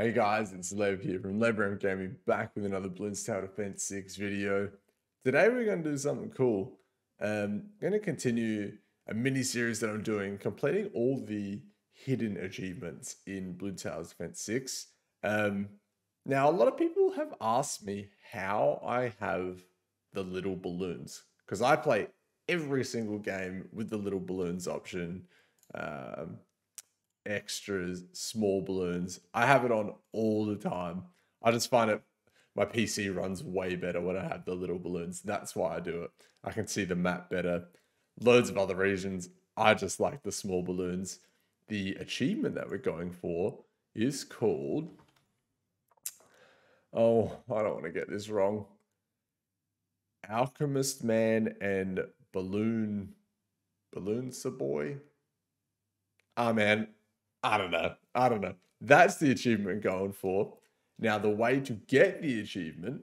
Hey guys, it's Lev here from Levram Gaming back with another Bloons Tower Defense 6 video. Today we're going to do something cool. Um, I'm going to continue a mini series that I'm doing, completing all the hidden achievements in Bloons Tower Defense 6. Um, now, a lot of people have asked me how I have the little balloons because I play every single game with the little balloons option. Um, extras, small balloons. I have it on all the time. I just find it my PC runs way better when I have the little balloons. That's why I do it. I can see the map better. Loads of other reasons. I just like the small balloons. The achievement that we're going for is called. Oh, I don't want to get this wrong. Alchemist Man and Balloon. Balloon Boy? Ah, man, I don't know. I don't know. That's the achievement going for. Now, the way to get the achievement,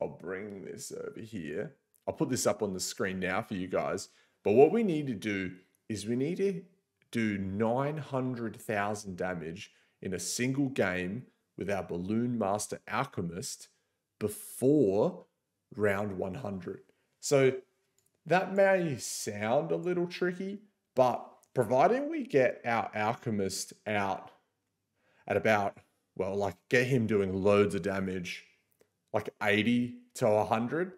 I'll bring this over here. I'll put this up on the screen now for you guys. But what we need to do is we need to do 900,000 damage in a single game with our Balloon Master Alchemist before round 100. So that may sound a little tricky, but providing we get our alchemist out at about well like get him doing loads of damage like 80 to 100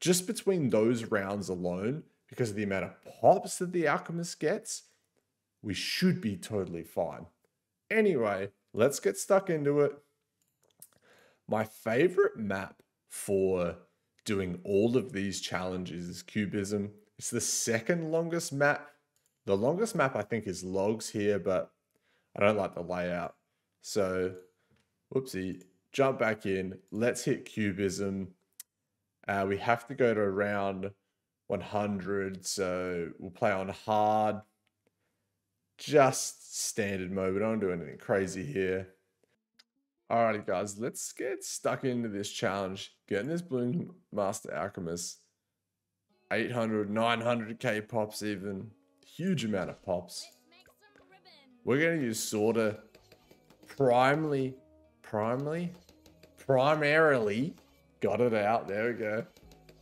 just between those rounds alone because of the amount of pops that the alchemist gets we should be totally fine. Anyway let's get stuck into it. My favorite map for doing all of these challenges is cubism. It's the second longest map the longest map I think is logs here, but I don't like the layout. So, whoopsie, jump back in. Let's hit cubism. Uh, we have to go to around 100, so we'll play on hard. Just standard mode. We don't do anything crazy here. Alrighty, guys, let's get stuck into this challenge. Getting this Bloon Master Alchemist. 800, 900k pops even huge amount of pops. We're going to use Sauda primarily, primarily, primarily, got it out, there we go,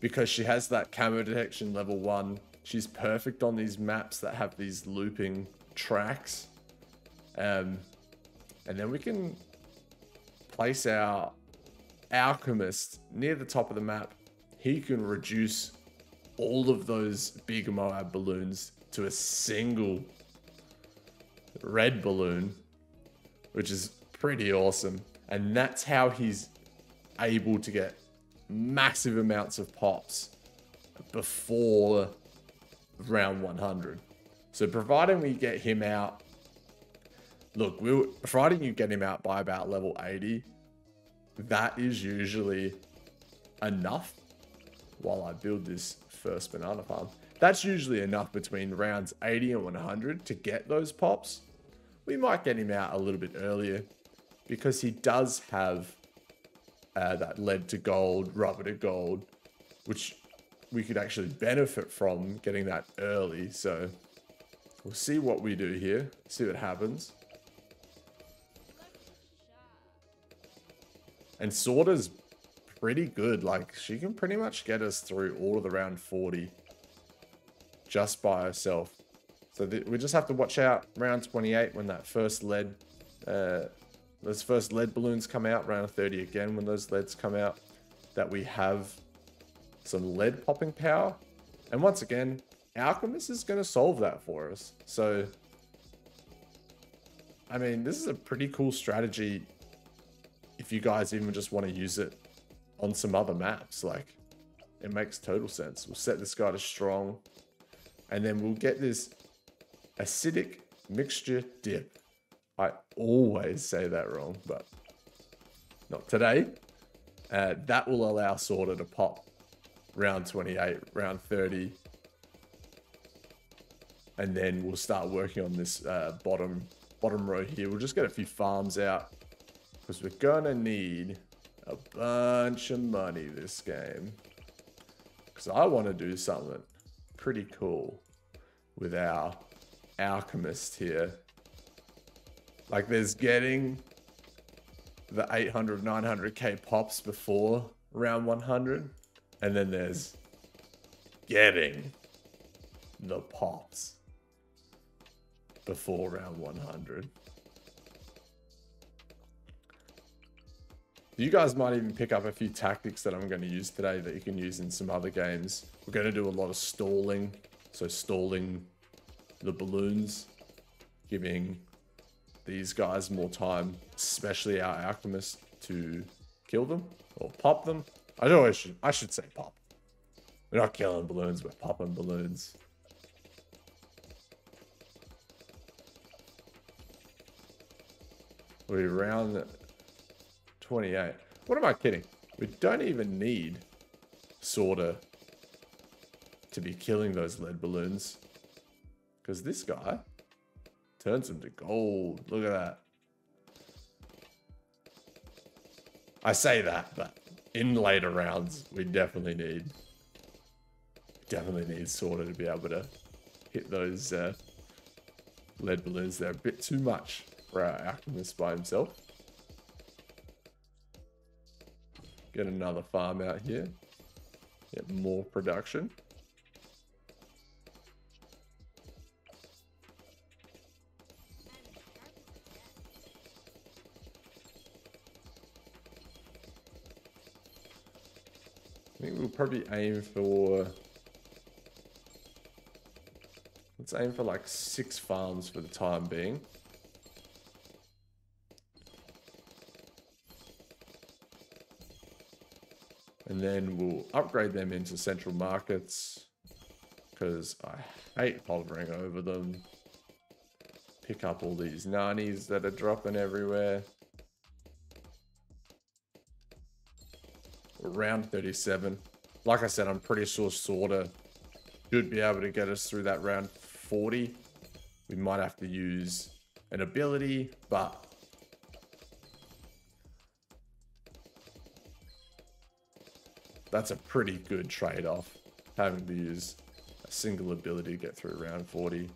because she has that camo detection level 1. She's perfect on these maps that have these looping tracks. Um, and then we can place our alchemist near the top of the map. He can reduce all of those big Moab balloons to a single red balloon, which is pretty awesome. And that's how he's able to get massive amounts of pops before round 100. So providing we get him out, look, we providing you get him out by about level 80, that is usually enough while I build this first banana farm. That's usually enough between rounds 80 and 100 to get those pops. We might get him out a little bit earlier because he does have uh, that lead to gold, rubber to gold, which we could actually benefit from getting that early. So we'll see what we do here, see what happens. And Sauda's pretty good. Like, she can pretty much get us through all of the round 40 just by herself. So we just have to watch out round 28 when that first lead, uh, those first lead balloons come out, round 30 again when those leads come out, that we have some lead popping power. And once again, Alchemist is going to solve that for us. So, I mean, this is a pretty cool strategy if you guys even just want to use it on some other maps. Like, it makes total sense. We'll set this guy to strong. And then we'll get this acidic mixture dip. I always say that wrong, but not today. Uh, that will allow Sauda to pop round 28, round 30. And then we'll start working on this uh, bottom bottom row here. We'll just get a few farms out because we're going to need a bunch of money this game. Because I want to do something pretty cool with our alchemist here. Like there's getting the 800, 900k pops before round 100. And then there's getting the pops before round 100. You guys might even pick up a few tactics that I'm going to use today that you can use in some other games. We're going to do a lot of stalling. So stalling the balloons, giving these guys more time, especially our alchemists, to kill them or pop them. I always should I should say pop. We're not killing balloons, we're popping balloons. We're around 28. What am I kidding? We don't even need Sauda to be killing those lead balloons. Because this guy turns them to gold. Look at that. I say that, but in later rounds, we definitely need definitely need Sauda to be able to hit those uh, lead balloons. They're a bit too much for our alchemist by himself. Get another farm out here. Get more production. I think we'll probably aim for... Let's aim for like six farms for the time being. And then we'll upgrade them into central markets because I hate hovering over them. Pick up all these nannies that are dropping everywhere. Round 37. Like I said, I'm pretty sure Sauda should be able to get us through that round 40. We might have to use an ability, but that's a pretty good trade-off, having to use a single ability to get through round 40.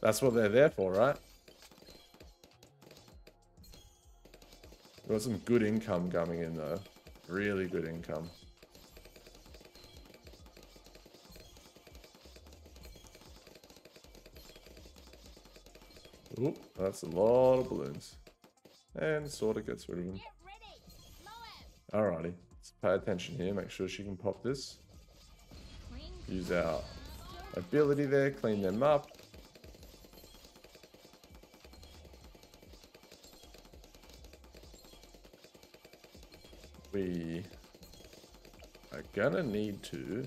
That's what they're there for, right? Got some good income coming in though. Really good income. Oop, that's a lot of balloons. And Sauda gets rid of them. Alrighty. Let's pay attention here. Make sure she can pop this. Use our ability there. Clean them up. We are gonna need to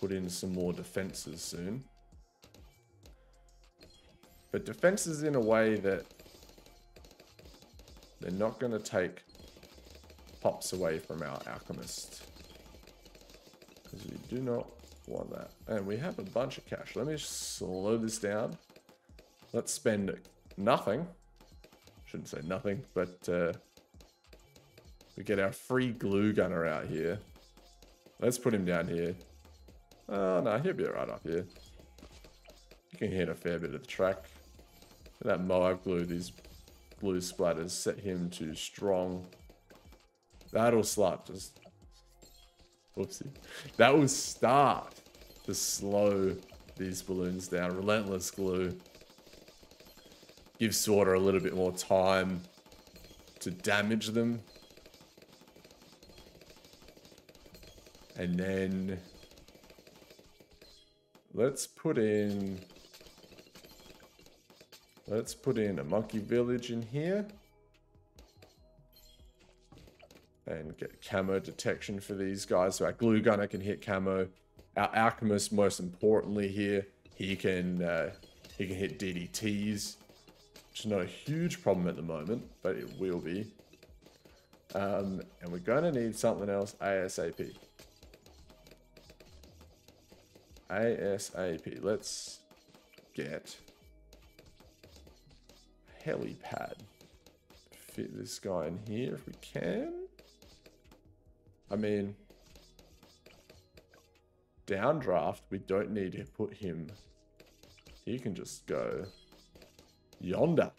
put in some more defenses soon. But defenses in a way that they're not to take pops away from our alchemist. Because we do not want that. And we have a bunch of cash. Let me slow this down. Let's spend nothing. Shouldn't say nothing, but uh, we get our free glue gunner out here. Let's put him down here. Oh, no, he'll be right up here. You can hit a fair bit of the track. That Moab glue, these glue splatters set him to strong. That'll slap just whoopsie. That will start to slow these balloons down. Relentless glue. Give Sauda a little bit more time to damage them. And then let's put in let's put in a monkey village in here and get camo detection for these guys. So our glue gunner can hit camo. Our alchemist, most importantly here, he can uh, he can hit DDTs, which is not a huge problem at the moment, but it will be. Um, and we're going to need something else ASAP. ASAP. Let's get helipad. Fit this guy in here if we can. I mean, downdraft, we don't need to put him. He can just go yonder.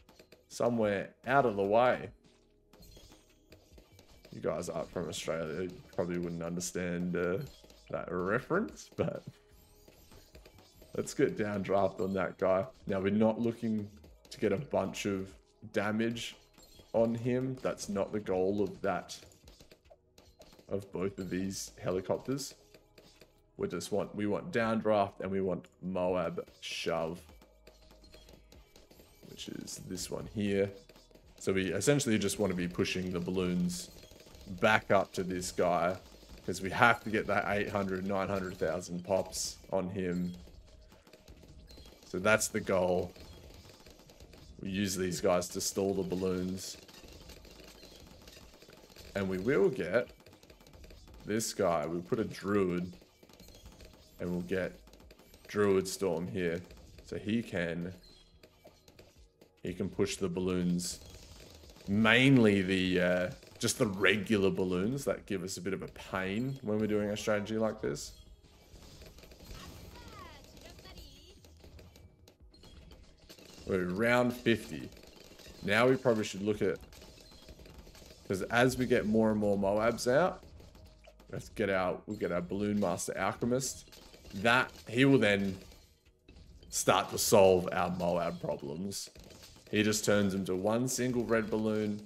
somewhere out of the way. You guys aren't from Australia, you probably wouldn't understand uh, that reference, but let's get downdraft on that guy. Now we're not looking to get a bunch of damage on him. That's not the goal of that, of both of these helicopters. We just want, we want downdraft and we want Moab shove, which is this one here. So we essentially just want to be pushing the balloons back up to this guy because we have to get that 800, 900,000 pops on him. So that's the goal. We use these guys to stall the balloons. And we will get this guy. We'll put a druid and we'll get druid storm here. So he can he can push the balloons mainly the uh, just the regular balloons that give us a bit of a pain when we're doing a strategy like this. We're round 50. Now we probably should look at... Because as we get more and more Moabs out, let's get our, we'll get our Balloon Master Alchemist. That, he will then start to solve our Moab problems. He just turns into one single red balloon,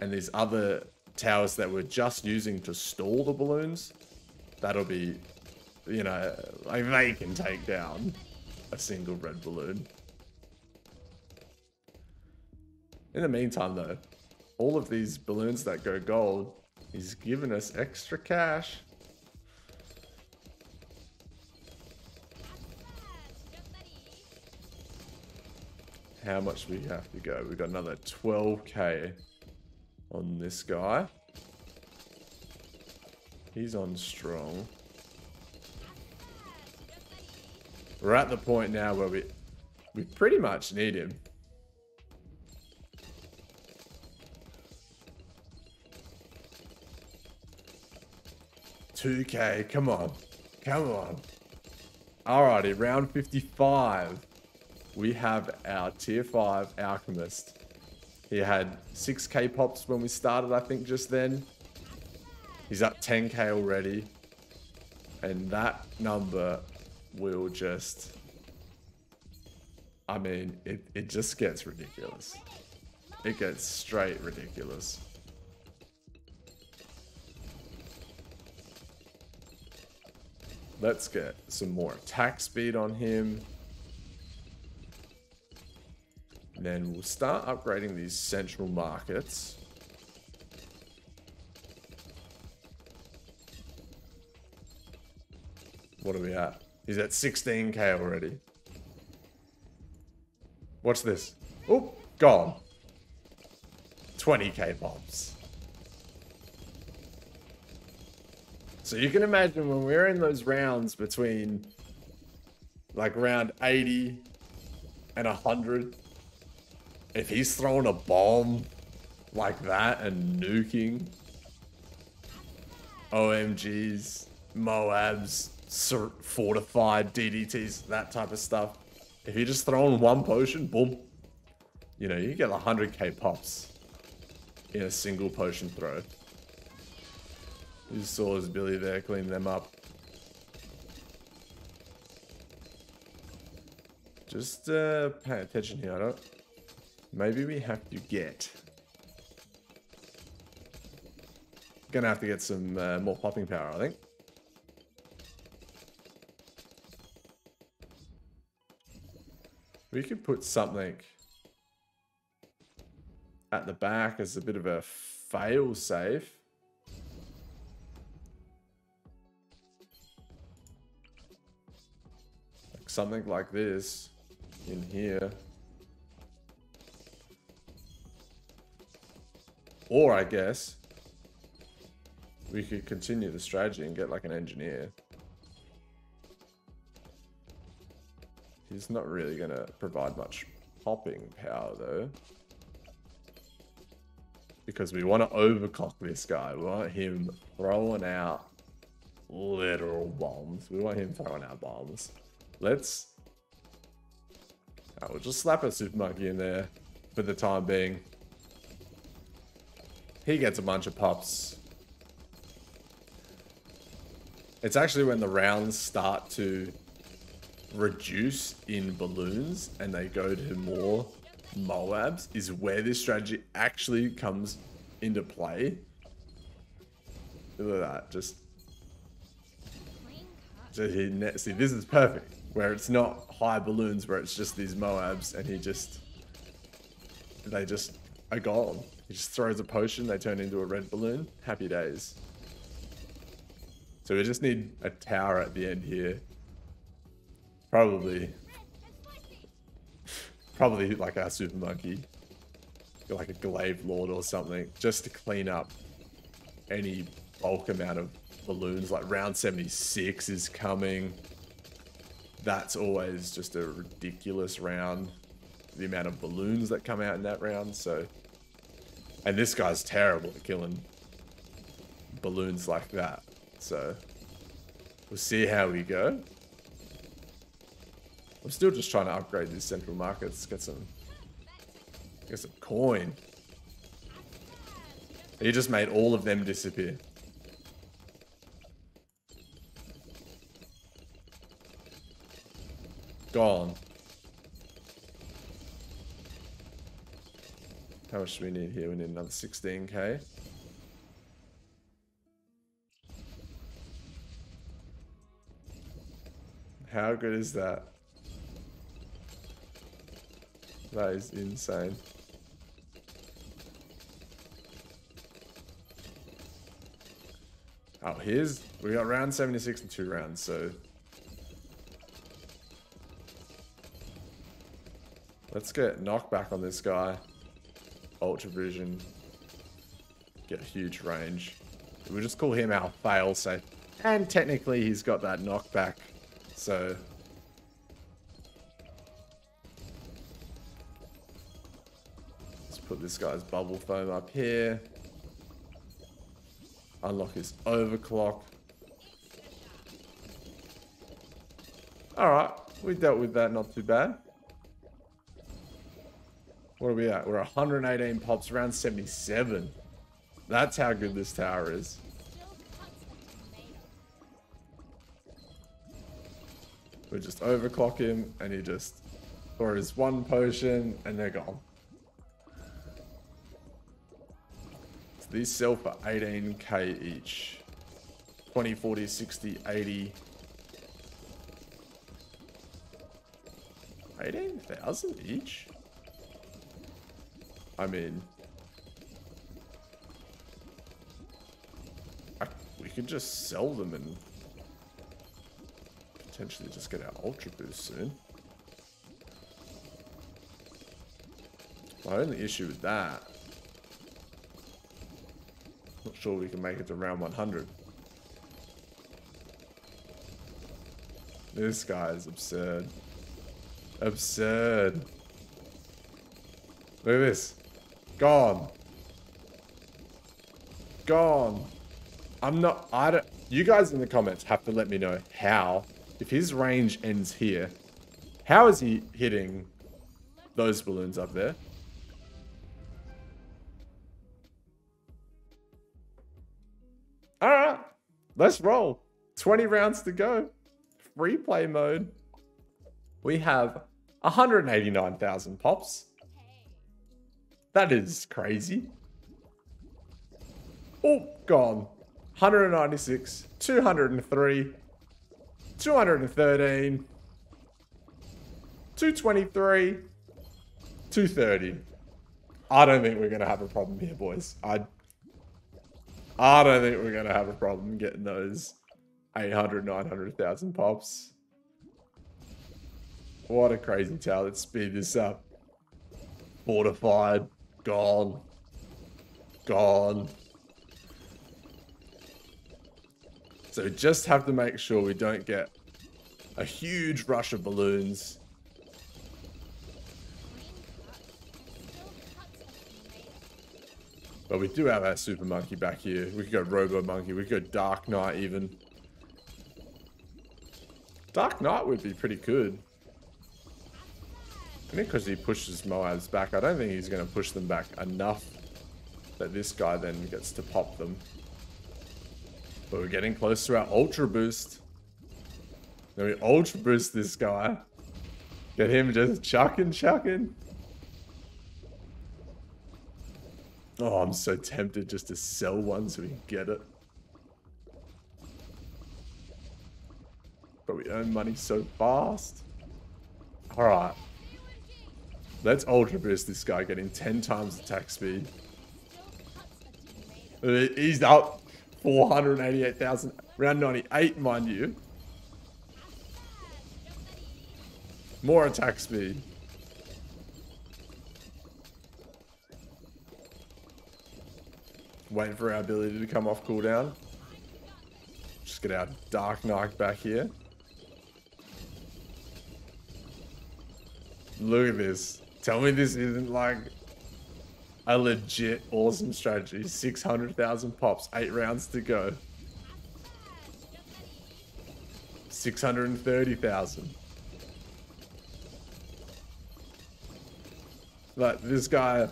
and these other towers that we're just using to stall the balloons, that'll be, you know, like they can take down a single red balloon. In the meantime, though, all of these balloons that go gold, he's giving us extra cash. How much we have to go? We've got another 12k on this guy. He's on strong. We're at the point now where we we pretty much need him. 2k. Come on. Come on. Alrighty, round 55. We have our tier 5 Alchemist. He had 6k pops when we started, I think, just then. He's up 10k already. And that number will just... I mean, it, it just gets ridiculous. It gets straight ridiculous. Let's get some more attack speed on him. then we'll start upgrading these central markets. What are we at? He's at 16k already. What's this? Oh, gone. 20k bombs. So you can imagine when we're in those rounds between like round 80 and 100, if he's throwing a bomb like that and nuking OMGs, Moabs, fortified DDTs, that type of stuff. If you're just throwing one potion, boom, you know, you get 100k pops in a single potion throw. You saw his Billy there clean them up. Just uh, pay attention here. I don't. Maybe we have to get. Gonna have to get some uh, more popping power, I think. We could put something at the back as a bit of a fail safe. Something like this in here. Or I guess we could continue the strategy and get like an engineer. He's not really going to provide much popping power though. Because we want to overclock this guy. We want him throwing out literal bombs. We want him throwing out bombs. Let's... Oh, I will just slap a super monkey in there. for the time being. He gets a bunch of pops. It's actually when the rounds start to reduce in balloons and they go to more Moabs is where this strategy actually comes into play. Look at that, just... just see, this is perfect. Where it's not high balloons, where it's just these Moabs and he just... They just are gone. He just throws a potion, they turn into a red balloon. Happy days. So we just need a tower at the end here. Probably Probably like our super monkey. Like a glaive lord or something. Just to clean up any bulk amount of balloons. Like round 76 is coming. That's always just a ridiculous round. The amount of balloons that come out in that round. So, and this guy's terrible at killing balloons like that. So, we'll see how we go. I'm still just trying to upgrade these central markets, get some get some coin. He just made all of them disappear. Gone. How much do we need here? We need another 16k. How good is that? That is insane. Oh, here's... We got round 76 and two rounds, so... Let's get knockback on this guy. Ultra Vision. Get huge range. We'll just call him our fail safe. And technically he's got that knockback. So Let's put this guy's bubble foam up here. Unlock his overclock. Alright, we dealt with that not too bad. What are we at? We're 118 pops, around 77. That's how good this tower is. We just overclock him and he just throws one potion and they're gone. These sell for 18k each. 20, 40, 60, 80. 18,000 each? I mean... I, we could just sell them and potentially just get our Ultra Boost soon. My only issue with that not sure we can make it to round 100. This guy is absurd. Absurd. Look at this. Gone. Gone. I'm not, I don't, you guys in the comments have to let me know how, if his range ends here, how is he hitting those balloons up there? All right, let's roll. 20 rounds to go. Free play mode. We have 189,000 pops. That is crazy. Oh, gone. 196, 203, 213, 223, 230. I don't think we're going to have a problem here, boys. I I don't think we're going to have a problem getting those 800, 900,000 pops. What a crazy tale. Let's speed this up. Fortified. Gone. Gone. So we just have to make sure we don't get a huge rush of balloons But we do have our Super Monkey back here. We could go Robo Monkey. We could go Dark Knight even. Dark Knight would be pretty good. I think because he pushes Moabs back, I don't think he's going to push them back enough that this guy then gets to pop them. But we're getting close to our Ultra Boost. Then we Ultra Boost this guy. Get him just chucking, chucking. Oh, I'm so tempted just to sell one so we can get it. But we earn money so fast. Alright. Let's Ultra Boost this guy, getting 10 times attack speed. Uh, he's up 488,000. Round 98, mind you. More attack speed. Waiting for our ability to come off cooldown. Just get our Dark Knight back here. Look at this. Tell me this isn't like a legit awesome strategy. 600,000 pops, 8 rounds to go. 630,000. Like, this guy,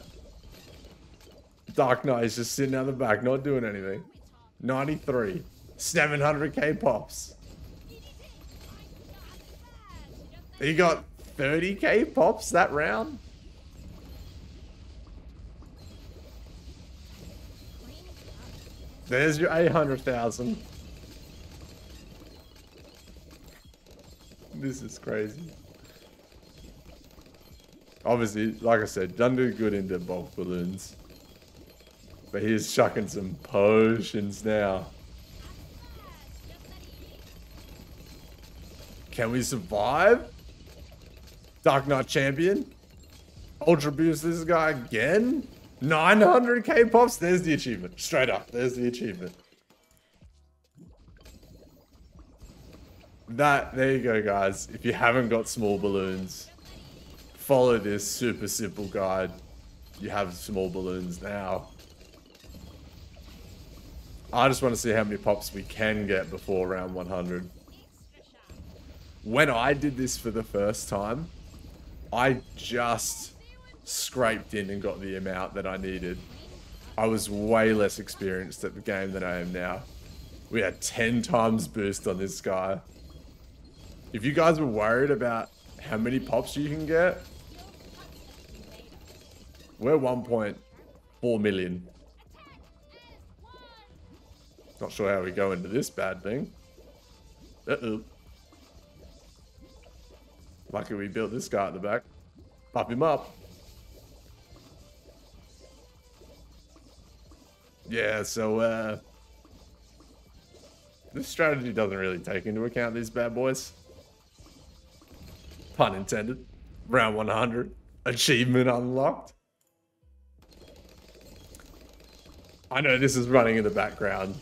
Dark Knight, is just sitting out the back, not doing anything. 93. 700k pops. He got 30k pops that round? There's your 800,000. This is crazy. Obviously, like I said, done do good into bulk balloons. But he's chucking some potions now. Can we survive? Dark Knight Champion? Ultra Boost this guy again? 900k pops? There's the achievement. Straight up. There's the achievement. That, there you go, guys. If you haven't got small balloons, follow this super simple guide. You have small balloons now. I just want to see how many pops we can get before round 100. When I did this for the first time, I just scraped in and got the amount that I needed. I was way less experienced at the game than I am now. We had 10 times boost on this guy. If you guys were worried about how many pops you can get, we're 1.4 million. Not sure how we go into this bad thing. Uh-oh. Lucky we built this guy at the back. Pop him up. Yeah, so, uh... This strategy doesn't really take into account these bad boys. Pun intended. Round 100. Achievement unlocked. I know this is running in the background.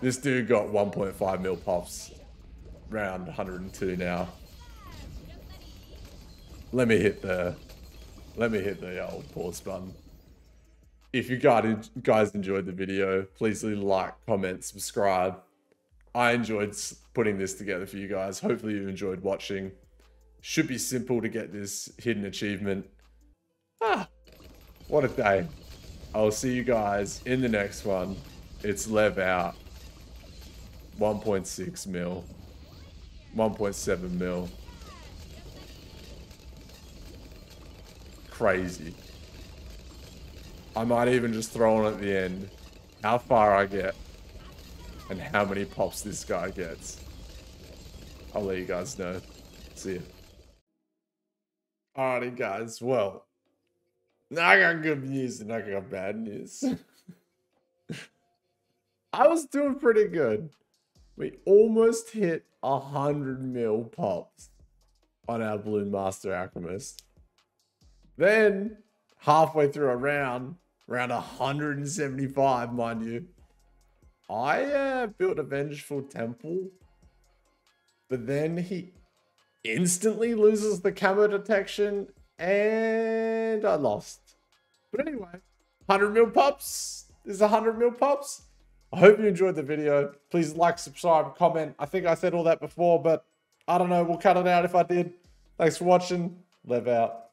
This dude got 1.5 mil pops. Round 102 now let me hit the let me hit the old pause button. If you guys enjoyed the video, please leave a like, comment, subscribe. I enjoyed putting this together for you guys. Hopefully you enjoyed watching. Should be simple to get this hidden achievement. Ah, what a day. I'll see you guys in the next one. It's Lev out. 1.6 mil. 1.7 mil. crazy. I might even just throw on at the end how far I get and how many pops this guy gets. I'll let you guys know. See ya. Alrighty guys, well, I got good news and I got bad news. I was doing pretty good. We almost hit a hundred mil pops on our Balloon Master Alchemist. Then, halfway through a round, round 175, mind you, I uh, built a Vengeful Temple. But then he instantly loses the camo detection and I lost. But anyway, 100 mil pops. This is 100 mil pops. I hope you enjoyed the video. Please like, subscribe, comment. I think I said all that before, but I don't know. We'll cut it out if I did. Thanks for watching. Lev out.